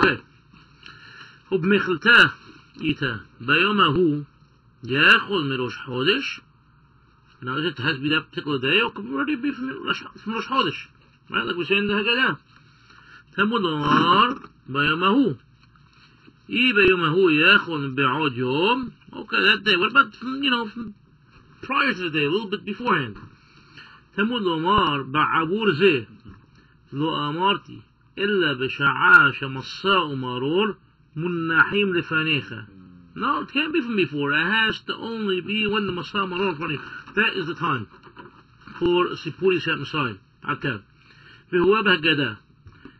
Okay. ובמחלתה איתה ביום ההוא יאכול מראש חודש. Now it has to be that particular day or could already be from Rosh, from Rosh Chodesh. Right, like we say in the Haggadah. תלמוד לומר ביום ההוא. אי ביום ההוא יאכול בעוד יום. Okay, that day. What about, from, you know, from prior to the day, a little bit beforehand. תלמוד לומר בעבור זה לא אמרתי إلا بشعاش مصاء مرور مناحيم لفانيخة. No, it can't be from before. It has to only be when the Masah Maror Fani. That is the time for Sipuri Shat Messiah. عكاب فهو بهجدا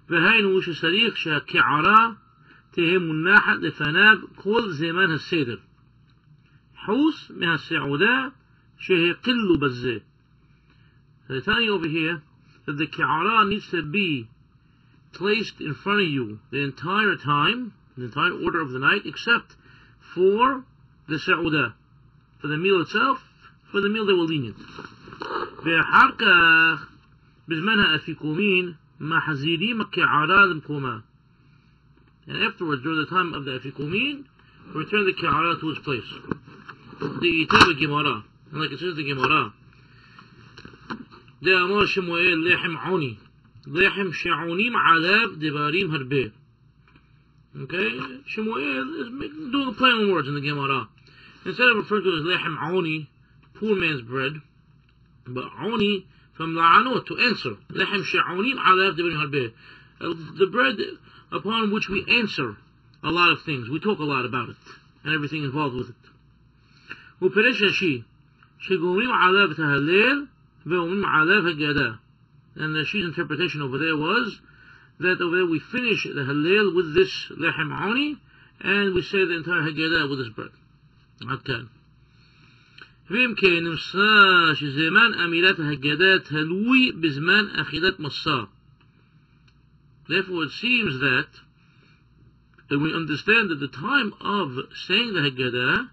فهين وش سريخ شاكعرا تهم الناحة لفناج كل زمان السيدر حوس مع Meha Sa'uda قلو بزي. Bazze. they're telling you over here that the ki'ara needs to be placed in front of you the entire time, the entire order of the night, except for the sa'udah. For the meal itself, for the meal they were lenient. ואחר כך, בזמן האפיקומים, מחזירים הקערה למקומה. And afterwards, during the time of the afikumin, return the ka'ara to its place. The Itaba Gemara, and like it says in the Gemara, דאמר שמואל לחם עוני, לחם שעונים עליו דברים הרבה. Okay, Shemuel is making, doing a play on words in the Gemara. Instead of referring to it as lechem oni, poor man's bread, but oni from la'anot, to answer. Lechem she'onim alav devarim harbeh. Uh, The bread upon which we answer a lot of things. We talk a lot about it, and everything involved with it. ופירש רש"י, שגומרים עליו את ההלל, ואומרים עליו הגדה. And the Rashi's interpretation over there was that over there we finish the Halil with this Lechem Oni, and we say the entire Haggadah with this bread. עד כאן. ואם כן, נמסר שזמן אמירת ההגדה תלוי בזמן אכילת מסע. Therefore it seems that, and we understand that the time of saying the Haggadah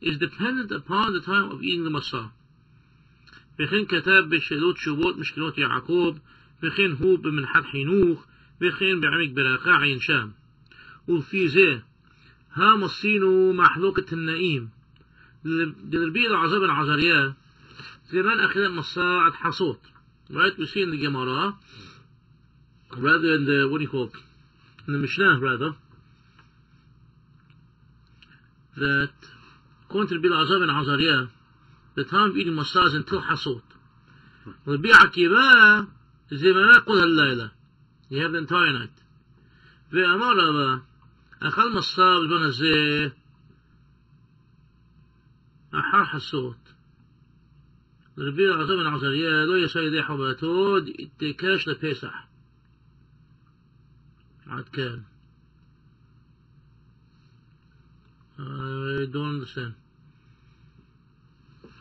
is dependent upon the time of eating the Masah. וכן כתב בשאלות תשובות משכנות יעקב, וכן הוא במנחת חינוך, וכן בעמק ברכה עין שם. ולפי זה, המסינו מחלוקת النائم. לרבי אלעזר בן עזריה, זמן אכילת מסע עד חסות. Right, we see in the Gemara, rather in the, what do you call it, in the Mishnah rather, that according to Rabbi Elazar ben Azariah, the time of eating masah is until hasot. Rabbi Akiva, זמנה כל הלילה. You have the entire night. ואמר רבא, אכל מסע בזמן הזה אחר חסות. רבי אלעזר בן עזריה לא יצא ידי חובתו, התעקש לפסח. עד כאן. I don't understand.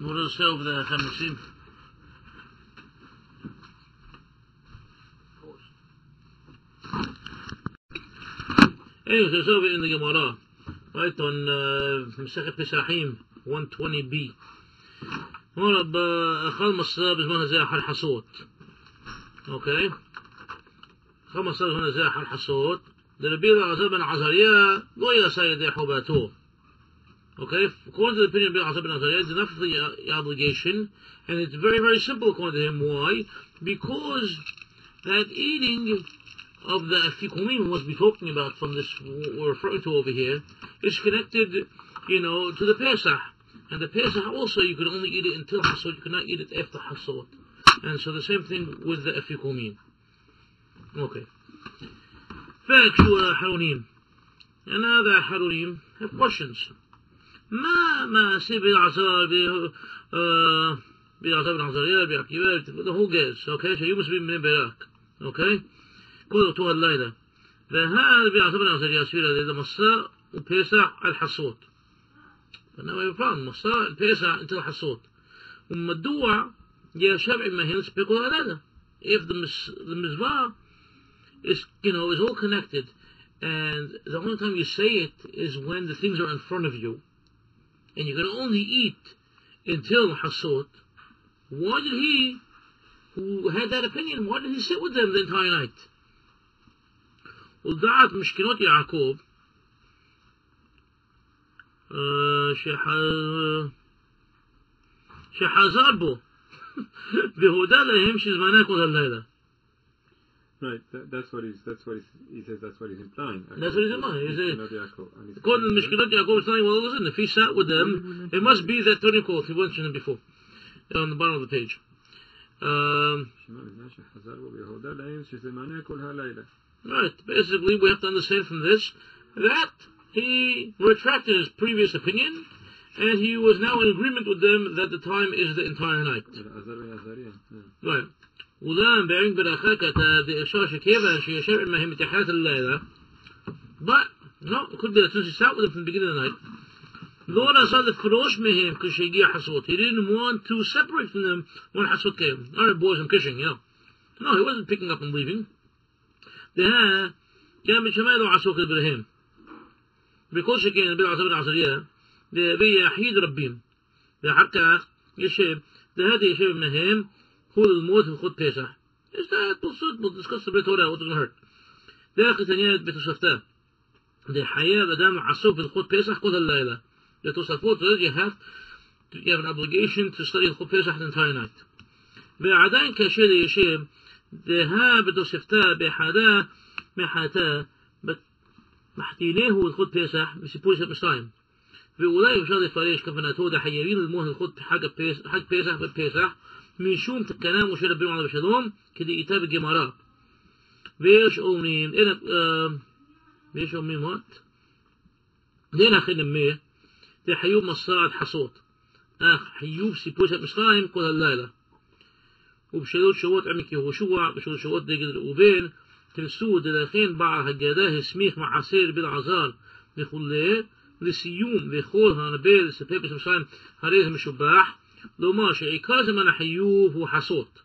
نورس over de 50. أيوه تساوي ان جمارة أيضا مساحة مساحيم 120 بي هنا خمس بزمان زي حال حصوت. أوكي؟ خمس بزمان زي حال حصوت. دربيرا غزابا عزريا قوية سيدي حباتو Okay, according to the opinion of Hassan ben Azariah, it's enough for the obligation, and it's very, very simple according to him. Why? Because that eating of the fikumim we're talking about from this we're referring to over here is connected, you know, to the Pesach. And the Pesach also, you could only eat it until Hasod, you could not eat it after Hasot. And so the same thing with the fikumim. Okay. Factual uh, Harunim. And now the Harunim have questions. ما ما سي بالعصار ب بالعصار بن عصارية بعقيبة the whole gets okay so you must be من براك okay كل طول الليلة فهذا بالعصار بن عصارية سيرة إذا مصا وبيسع الحصوت فنا ما يفهم مصا البيسع انت الحصوت ومدوع يا شبع ما هنا سبيقوا هذا if the mis the mizvah is you know is all connected and the only time you say it is when the things are in front of you and you can only eat until Hasot, why did he, who had that opinion, why did he sit with them the entire night? ודעת משכנות יעקב, אה, שח... שחזר בו, והודה להם שזמנה כל הלילה. Right, that, that's what he's, that's what he's, he says that's what he's implying. Akko, that's what he's implying. He's saying, according to Mishkanot Yaakov, it's not well, listen, if he sat with them, it must be that Tony quote, he mentioned it before, on the bottom of the page. Um, right, basically we have to understand from this that he retracted his previous opinion and he was now in agreement with them that the time is the entire night. Right. ودائما بعين برخاء كتا بإشارة كيفا شيء شرع ما هي متحات الليلة. با نو كل دي لتنسي ساعة ودف من بقيد النايت لورا صار الفروش مهم كل شيء يجي حصوت he didn't want to separate from them when حصوت كيف all right boys I'm kissing you know no he wasn't picking up and leaving. ده كان بشمال وعسوك إبراهيم بكل شيء كان بيلعب عصبي عصرية ده بيحيد ربيم ده حقا يشيب ده هذه يشيب مهم هو الموت في خد بيسح ايش ده بصوت بتسكس بريت ورا وتقول هرت ده ختانيات بتوصفتها ده حياة بدام عصوب في الخد بيسح كل الليلة ده توصفوت you have to, you have an obligation to study الخد بيسح the entire night ועדיין קשה ליישב דהה בתוספתה באחדה מחתה מחתינהו הלכות פסח בסיפור של מצרים ואולי אפשר לפרש כוונתו דחייבים ללמוד הלכות חג הפסח, חג פסח בפסח مشون كلام مشير ربنا على بشدون كده كتاب الجمارة بيش أومنين إنا آه بيش أومنين وات لينا خلنا مية دي حيوب مصاعد حصوت. آخ حيوب سيبوشة مصرايم كل الليلة. وبشهدوت شوات عمك يهوشوع بشهدوت شوات دي قدر وبين ترسود دلاخين باع هجاداه سميخ مع عسير بالعزال. عزار بخليه لسيوم بخول هانبيل سبيبس مصرايم هريز مشباح שעיקר זמן החיוב הוא חסות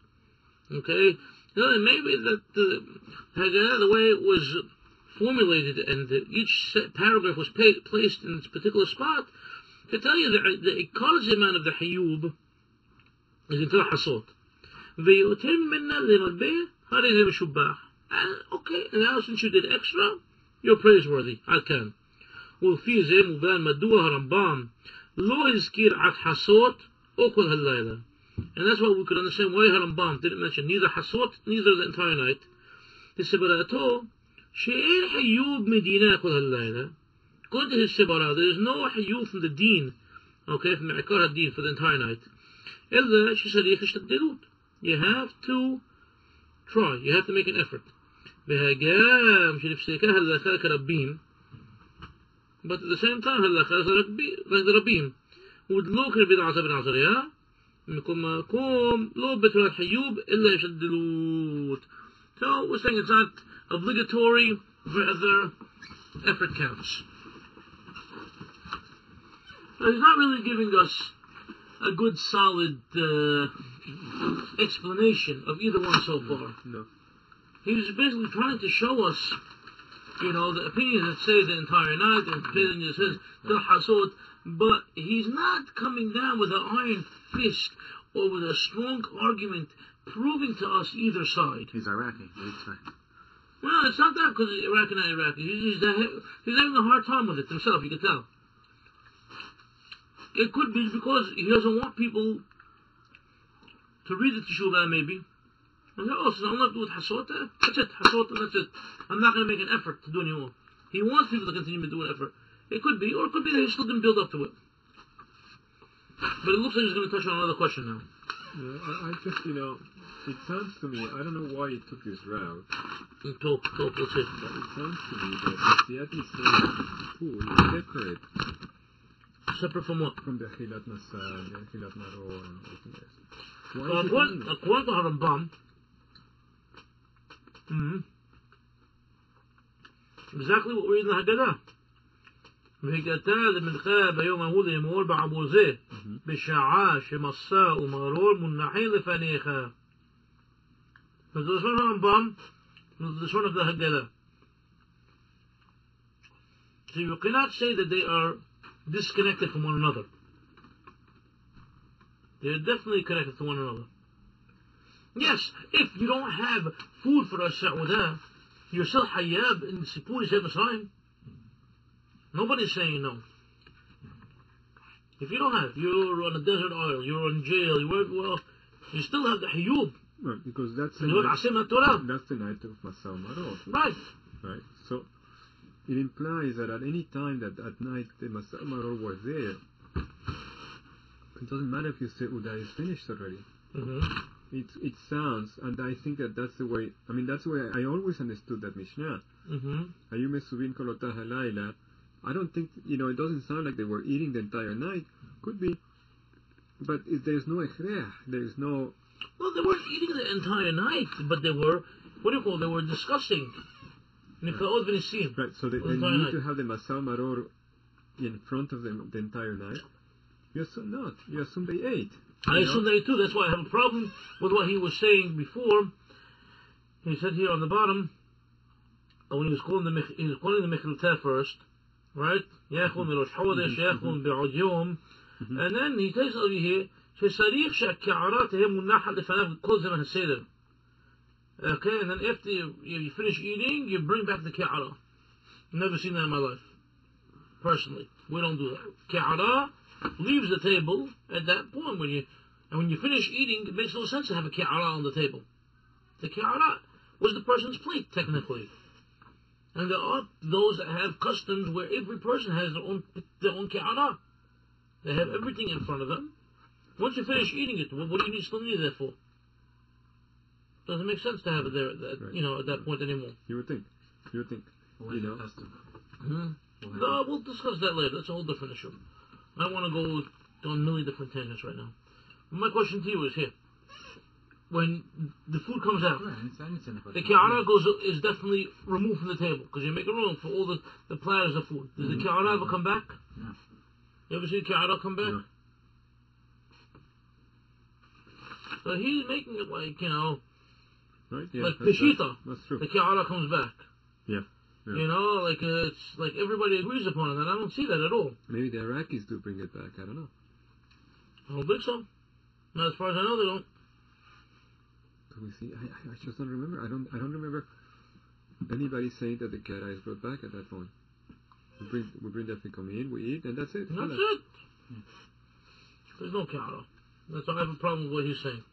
okay you know, maybe that the Haggadah, the way it was formulated and that each set paragraph was pa- placed in its particular spot to tell you that the Ikar Zeman of the Hayub is until Hasot. ויותר ממנה למרבה, הרי זה משובח. And, okay, and now since you did extra, you're praiseworthy. עד כאן. ולפי זה מובן מדוע הרמב"ם לא הזכיר עד חסות Ook al And that's what we could understand why Harambam didn't mention neither Hasot, neither the entire night. the Sibara at all لسبراته شئين حيوب مدينة كل هالليلة his Sibara there is no hayyub from the deen okay from عقار الدين for the entire night إلا شي صريخ اشتدلون you have to try you have to make an effort بهجام شنفسيكا هلا خاك ربين but at the same time هلا خاك ربين so we're saying it's not obligatory rather effort counts. So he's not really giving us a good solid uh, explanation of either one so far. No. He's basically trying to show us you know, the opinion that say the entire night, the opinion that says the hasod, but he's not coming down with an iron fist or with a strong argument proving to us either side. He's Iraqi. What do you expect? Well, it's not that because he's Iraqi not Iraqi. He's, he's, he's having a hard time with it himself, you can tell. It could be because he doesn't want people to read the Teshuvah, maybe. And oh, so I'm not doing Hasota? That's it, Hasota, that's it. I'm not going to make an effort to do anymore. He wants people to continue to do an effort. It could be, or it could be that he still didn't build up to it. But it looks like he's going to touch on another question now. Yeah, I, I just, you know, it sounds to me, I don't know why he took this route, mm, Talk, talk, let's see. but it sounds to me that Siyat Yisrael pool is separate Separate from what? from the Chilat Nasa, the Chilat Maror, and everything else. Why Well, according, according to Harambam, exactly what we read in the Haggadah. והגעת למנחה ביום ההוא לאמור בעבור זה, בשעה שמסע ומרור מונחים לפניך. וזה לשון הרמב"ם, וזה לשון of the Haggadah. So you cannot say that they are disconnected from one another. They're definitely connected to one another. Yes, if you don't have food for a sa'udah, You're still hayab in Sipur Yetziat Mitzrayim. Nobody's saying no. If you don't have, you're on a desert isle, you're in jail, you were well, you still have the hayub. Right, because that's the night, that's the night of Masal Marot. Right. Right. So it implies that at any time that at night the Masal Marot was there, it doesn't matter if you say Uda is finished already. hmm It it sounds, and I think that that's the way. I mean, that's the way I always understood that Mishnah. hmm Hayu mesuvin kolotah halayla. I don't think you know. It doesn't sound like they were eating the entire night. Could be, but if there's no echreh, there's no. Well, they weren't eating the entire night, but they were, what do you call it? They were discussing. V'nisim. Right. So they, they need night. to have the masal maror in front of them the entire night. You assume not. You assume they ate. I assume they too. That's why I have a problem with what he was saying before. He said here on the bottom, uh, when he was calling the he was calling the first, right? Mm-hmm. Mm-hmm. Mm-hmm. And then he takes over here. Okay, and then after you, you finish eating, you bring back the ki'ara. Never seen that in my life, personally. We don't do that. Ki'ara leaves the table at that point when you and when you finish eating, it makes no sense to have a ka'ara on the table. The ka'ara was the person's plate, technically. And there are those that have customs where every person has their own their own ka'ara. They have everything in front of them. Once you finish eating it, what, what do you need, still need it there for? Doesn't make sense to have it there, at that, Right. you know, at that point anymore. You would think. You would think. We'll You know. Hmm? We'll No, we'll discuss that later. That's a whole different issue. I don't want to go on a million different tangents right now. My question to you is here: When the food comes out, Right, I understand- I understand the kiara goes is definitely removed from the table because you're making room for all the, the platters of food. Does the mm-hmm. kiara ever come back? No. You ever see the kiara come back? No. So he's making it like you know, Right? Yeah. like peshita. that's, that's true. The kiara comes back. Yeah. Yeah. You know, like uh, it's like everybody agrees upon it, and I don't see that at all. Maybe the Iraqis do bring it back. I don't know. I don't think so. Not as far as I know, they don't. Could we see? I, I, just don't remember. I don't. I don't remember anybody saying that the cat is brought back at that point. We bring we bring come in, we eat, and that's it. That's it. There's no counter. That's why I have a problem with what he's saying.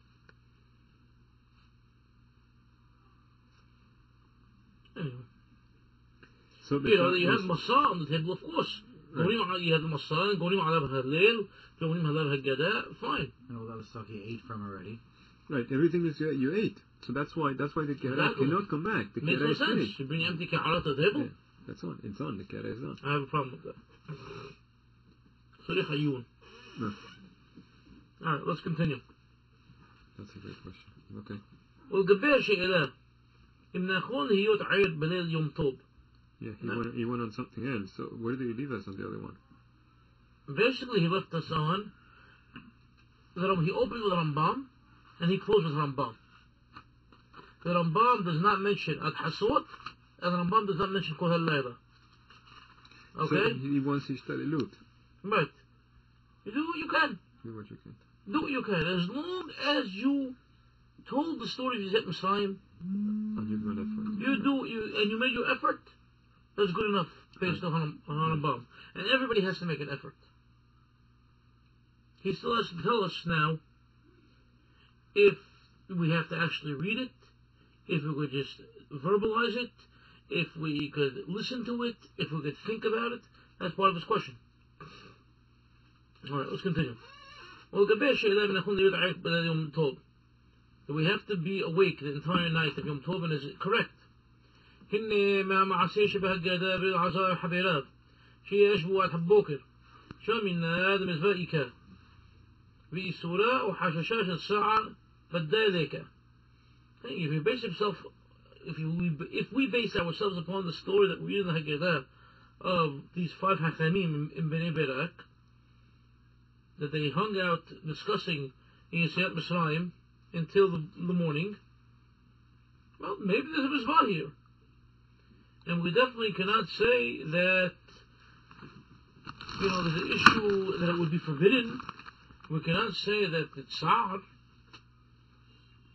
Anyway, so you know, he had Massar on the table, of course. Right. He had Massar, Gorim Alav Halil, Gorim Alav Haggadah, fine. And all that stuff he ate from already. Right, everything is you, you ate. So that's why that's why the Kehara cannot come back. The Makes no sense. You bring empty Kehara to the table. Yeah. That's on. It's on. The Kehara is on. I have a problem with that. Sorry, Hayun. No. All right, let's continue. That's a great question. Okay. والقبير شيء له إن أخون هيوت عيد بليل يوم طوب yeah, he No. went he went on something else. So where did he leave us on the other one? basically he left us on the Ram- he opened with Rambam and he closed with Rambam. The Rambam does not mention Ad Hasot and Rambam does not mention Kohel Kol HaLayla. So Okay? he wants his talut. Right. You do what you can. Do what you can. Do what you can. As long as you told the story of Yizet Mitzrayim, And you've effort. you do you and you made your effort, was good enough based mm. on, on above. And everybody has to make an effort. He still has to tell us now if we have to actually read it, if we could just verbalize it, if we could listen to it, if we could think about it. That's part of his question. All right, let's continue. Well, That we have to be awake the entire night of Yom Tov is correct. هن ما معصيش معسيش بهالجدا بالعصاير حبيلات شي يشبو الحبوكر شو من هذا مزبائك بإسولاء وحشاشاش الساعة فدالك if we base himself if we if we base ourselves upon the story that we read in the Haggadah of these five Hachamim in Bnei Berak that they hung out discussing in Yisrael Mitzrayim until the, the morning well maybe there's a Mizvah here And we definitely cannot say that, you know, there's an issue that it would be forbidden. We cannot say that it's sa'ar.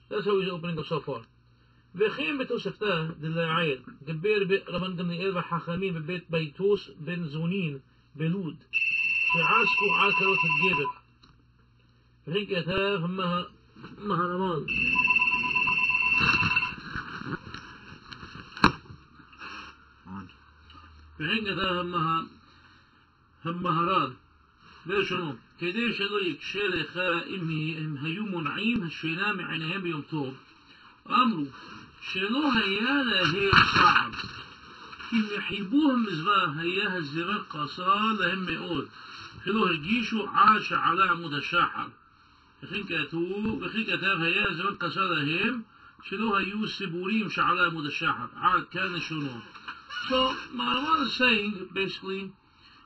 That's how he's opening up so far. וכן בתוספתא דלעיל, דבר רבן גמליאל וחכמים בבית ביתוס בן זונין בלוד, שעסקו על קרות הגבר. וכן כתב מה- وهنجة همها همهران بيشنو كديش هذوليك شيلي خا إمي إم هيوم نعيم هالشينام عينيهم بيوم طوب أمرو شيلو هيا لهي صعب. كم يحيبوهم مزبا هيا هالزغر قصا لهم مئود خلوه الجيشو عاش على عمود الشاحر بخين كاتو بخين كتاب هيا زغر قصا لهم شيلو هيو السبوريم على عمود الشاحر عاد كان شنو. So, Maharal is saying, basically,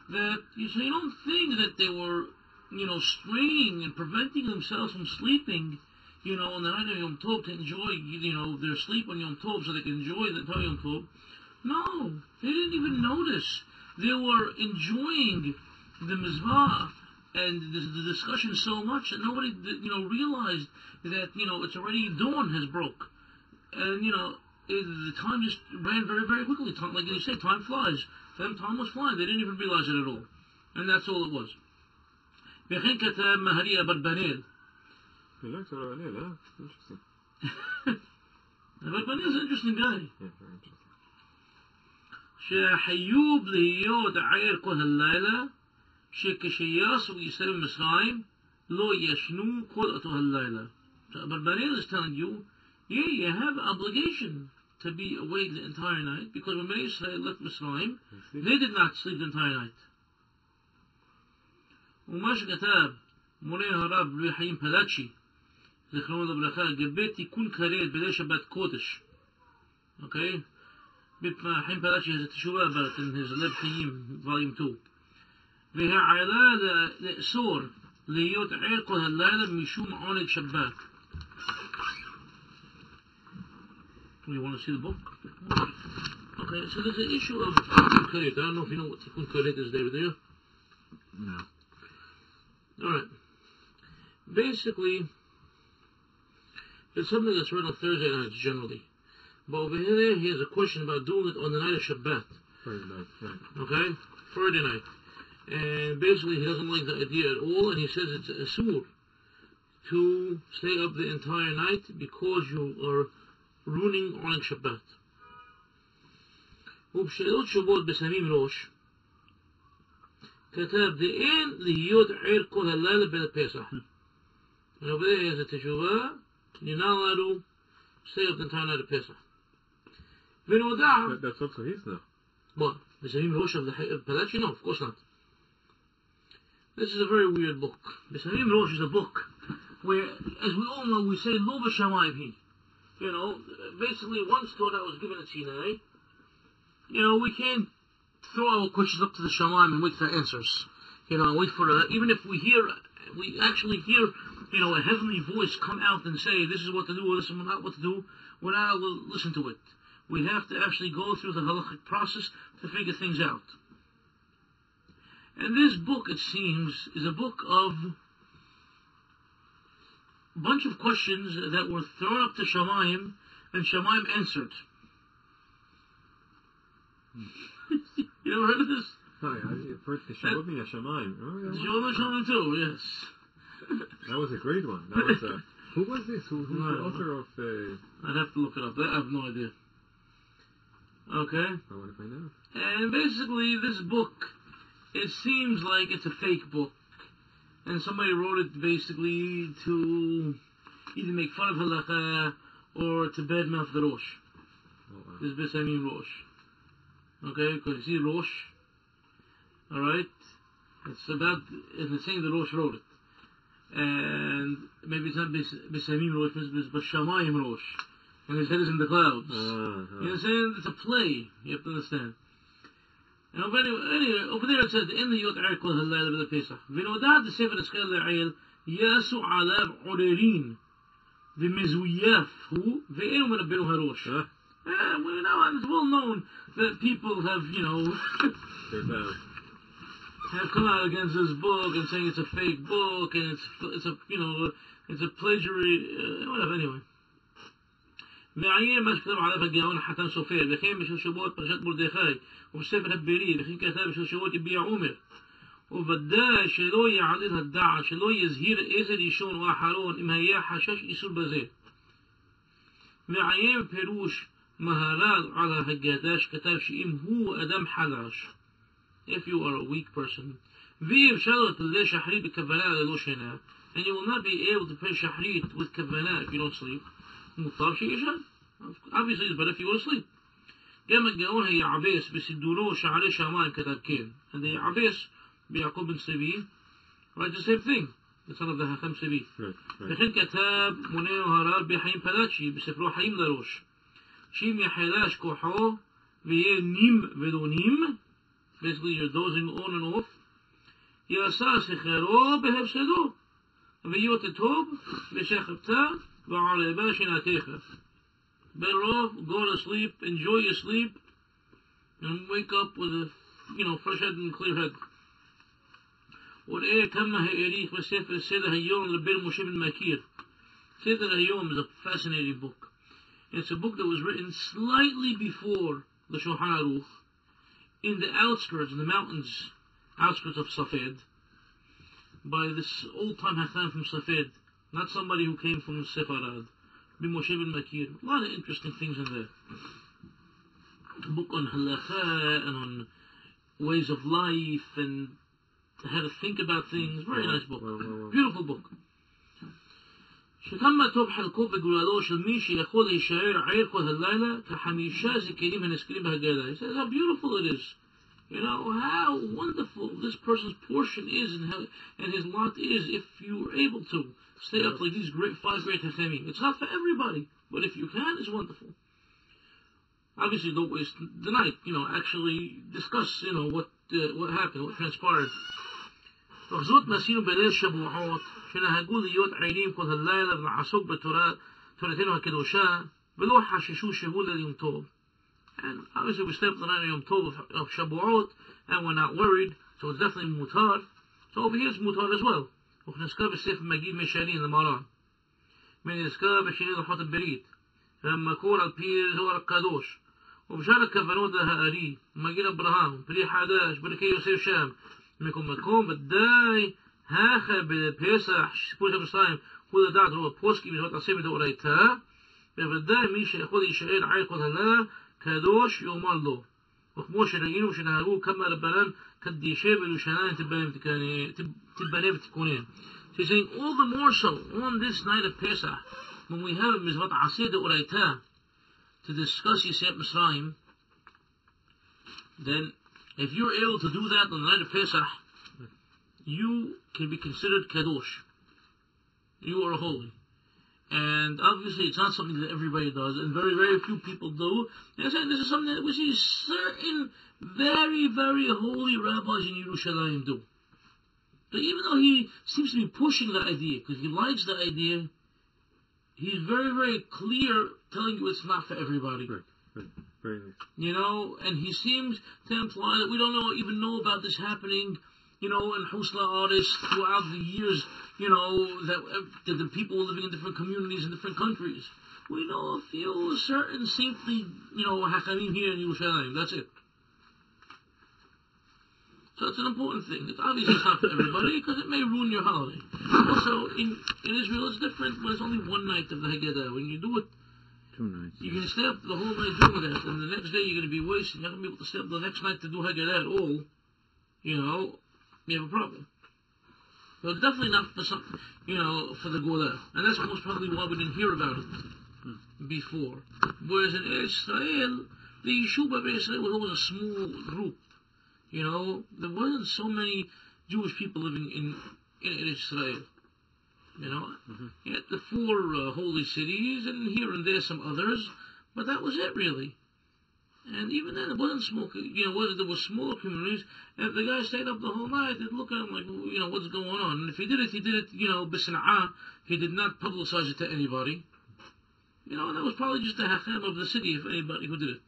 that you, so you don't think that they were, you know, straining and preventing themselves from sleeping, you know, on the night of Yom Tov to enjoy, you know, their sleep on Yom Tov so they can enjoy the entire Yom Tov. No, they didn't even notice. They were enjoying the Mizvah and the, the discussion so much that nobody, you know, realized that, you know, it's already dawn has broke. And, you know, it, the time just ran very, very quickly. Time, like you say, time flies. For them, time was flying. They didn't even realize it at all. And that's all it was. וכן כתב מהרי אברבנאל. He likes Aranel, huh? Interesting. אברבנאל is an interesting guy. Yeah, very interesting. שחיוב להיות ער כל הלילה, שכשיעשו ישראל במצרים, לא ישנו כל אותו הלילה. So Abarbanel is telling you, yeah, you have obligation to be awake the entire night, because when Bnei Israel left Mitzrayim, You see? they did not sleep the entire night. ומה שכתב מורה הרב לוי חיים פלאצ'י, זיכרונו לברכה, לגבי תיקון כרת בליל שבת קודש. אוקיי? חיים פלאצ'י has a תשובה about it in his לב חיים, volume 2. והעלה ל- לאסור להיות ער כל הלילה משום עונג שבת. You want to see the book? Okay, so there's an issue of Tikkun. I don't know if you know what Tikkun Karet is there, do you? No. All right. Basically, it's something that's read on Thursday nights generally. But over here, he has a question about doing it on the night of Shabbat. Very nice, right. Okay? Friday night. And basically, he doesn't like the idea at all, and he says it's a sur to stay up the entire night because you are ruining on Shabbat. ובשאלות תשובות בשמים ראש, כתב דאין להיות ער כל הלילה בין הפסח. And over there he has a תשובה, you're not allowed to stay up the entire night of Pesach. ונודע, That, that's also his now. what, בשמים ראש of the of Palachi? No, of course not. This is a very weird book. בשמים ראש is a book where, as we all know, we say lo b'shamayim he. You know, basically once Torah was given at Sinai, you know, we can't throw our questions up to the Shamayim and wait for answers. You know, wait for a, even if we hear, we actually hear, you know, a heavenly voice come out and say, this is what to do, or this is not what to do, we're not allowed to listen to it. We have to actually go through the halachic process to figure things out. And this book, it seems, is a book of a bunch of questions that were thrown up to Shamayim, and Shamayim answered. you ever heard of this? Hi, I, first they showed me a Shamayim. Oh, Did you ever Shamayim too? Yes. that was a great one. That was a, who was this? Who, who's the author of? Uh, I'd have to look it up. I have no idea. Okay. I want to find out. And basically, this book, it seems like it's a fake book. And somebody wrote it basically to either make fun of halacha or to badmouth the Rosh. This is I mean Rosh. Okay, because you see Rosh, alright, it's about, it's same. the Rosh wrote it. And maybe it's not Bisamim Rosh, it's Bashamayim Rosh. And his head is in the clouds. Uh-huh. You understand? It's a play, you have to understand. And over, anyway, anyway, over there it says, in the Yot Erkul Halal of the Pesach. Vinodat the Sefer Eskal Le'ayil, Yasu Alav Urerin v'mezuyef ve'enu rabbeinu harosh. Uh, we you know it's well known that people have, you know, uh, have come out against this book and saying it's a fake book and it's it's a you know it's a plagiary uh, whatever anyway. ועיין מה שכתב עליו הגאון חתן סופר, וכן בשל שבועות פרשת מרדכי, ובספר הברי, וכן כתב בשל שבועות הביע עומר. وبدأ شلو يعلن الدعاء شلو يزهير إزر يشون وحرون إما هي حشاش إسر بزي معين بيروش مهارات على هجاداش كتاب شئيم هو أدم حلاش. If you are a weak person. في بشغلة اللي شحريت بكبناء لدوش هنا and you will not be able to pay شحريت with كبناء if you don't sleep. مطلب شيء إشان obviously it's better if you go to sleep. قام الجاون هي عبيس بس الدولو على شمال كتاب كين هذا عبيس ביעקב בן צבי, writes the same thing. The son of the חכם צבי. Right, right. וכן כתב מוננו הרב בחיים פלאצ'י בספרו חיים לראש, שאם יחלש כוחו ויהיה נים ולא נים, basically you're dozing on and off, יעשה שכרו בהפסדו, ויותתו בשכבתה וערבה שנתך. Better off, go to sleep, enjoy your sleep, and wake up with a, you know, fresh head and clear head. والآية تمها إليه مسافة Seder Hayom Rabbeinu Moshe ben Makir. Seder Hayom is a fascinating book. It's a book that was written slightly before the Shulchan Aruch, in the outskirts, in the mountains, outskirts of Safed, by this old-time Hacham from Safed, not somebody who came from Sepharad, Moshe ben Makir. A lot of interesting things in there. A book on halacha and on ways of life and how to think about things. Very nice book. Beautiful book. שתم طبح الكوب جولادو של מי שיכול להישאר ער כל הלילה כחמישה זקנים הנזכרים בהגדה. He says how beautiful it is. You know, how wonderful this person's portion is and, how, and his lot is if you were able to stay up like these great five great Hachamim. It's not for everybody, but if you can, it's wonderful. Obviously, don't waste the night. You know, actually discuss, you know, what, uh, what happened, what transpired. זאת מעשינו בליל שבועות, שנהגו להיות ערים כל הלילה ולעסוק בתורה, תורתנו הקדושה, ולא חששו שהוא ליל יום טוב. And obviously we stay up the night of Yom Tov of, of Shabuot, and we're not worried, so it's definitely mutar. So over here it's mutar as well. וכנזכר בספר מגיד משנים למרן. ונזכר בשני לוחות הברית, והמקור על פי זוהר הקדוש. ובשאר הכוונות להארי, מגיד אברהם, פרי חדש, ברכי יוסף שם, מקום מקום, ודאי, הכה בפסח, סיפור שם שתיים, הוא לדעת רוב הפוסקים, זאת עשה מדאורייתא, בוודאי מי שיכול להישאר עיר כל הלילה, קדוש יאמר לו. וכמו שראינו שנהגו כמה רבנן קדישי בירושלים תיבנה ותיקנה- תיבנה ותיקונן. So he's saying all the more so on this night of Pesach, when we have a Mizvat Asir Deoraita to discuss Yisef Mitzrayim, then if you're able to do that on the night of Pesach, you can be considered Kadosh. You are holy. And obviously, it's not something that everybody does, and very, very few people do. And I said, this is something that we see certain very, very holy rabbis in Yerushalayim do. But even though he seems to be pushing the idea, because he likes the idea, he's very, very clear telling you it's not for everybody. Right, right. You know, and he seems to imply that we don't know, even know about this happening, you know, in Hutz La'aretz throughout the years, you know, that, uh, that the people living in different communities in different countries. We know a few certain saintly, you know, Hachamim here in Yerushalayim. That's it. So it's an important thing. It's obviously it's not for everybody because it may ruin your holiday. Also, in, in Israel, it's different when it's only one night of the Haggadah. When you do it You're going to stay up the whole night doing that, and the next day you're going to be wasted. You're not going to be able to stay up the next night to do Haggadah at all. You know, you have a problem. But definitely not for some, you know, for the Gola. And that's most probably why we didn't hear about it before. Whereas in Israel, the Yeshuba Israel was always a small group. You know, there wasn't so many Jewish people living in, in, in Israel. You know, you had the four uh, holy cities, and here and there some others, but that was it really. And even then, it wasn't smoking. You know, there were smaller communities, and the guy stayed up the whole night, they'd look at him like, you know, what's going on? And if he did it, he did it, you know, bisna'ah. He did not publicize it to anybody. You know, and that was probably just the hacham of the city, if anybody who did it.